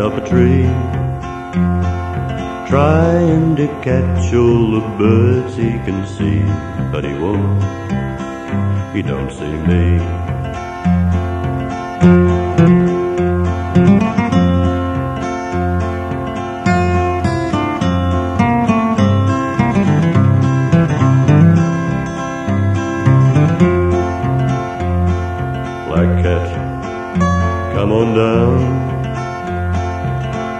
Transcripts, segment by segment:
a tree, trying to catch all the birds he can see, but he won't. He don't see me. Black cat, come on down.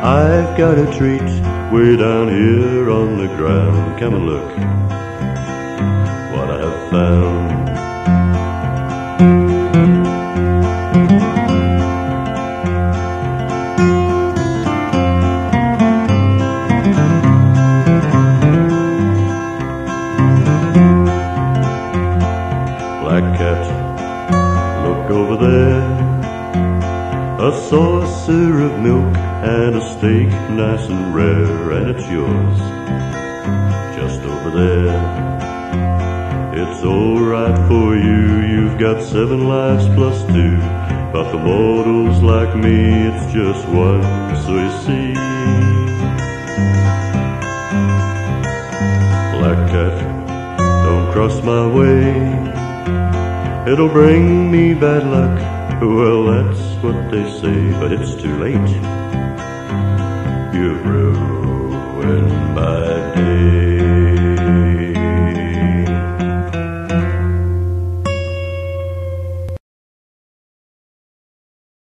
I've got a treat way down here on the ground. Come and look what I have found. Black cat, look over there. A saucer of milk and a steak, nice and rare, and it's yours. Just over there. It's alright for you, you've got seven lives plus two. But the mortals like me, it's just one, so you see. Black cat, don't cross my way. It'll bring me bad luck. Well, that's what they say, but it's too late. You've ruined.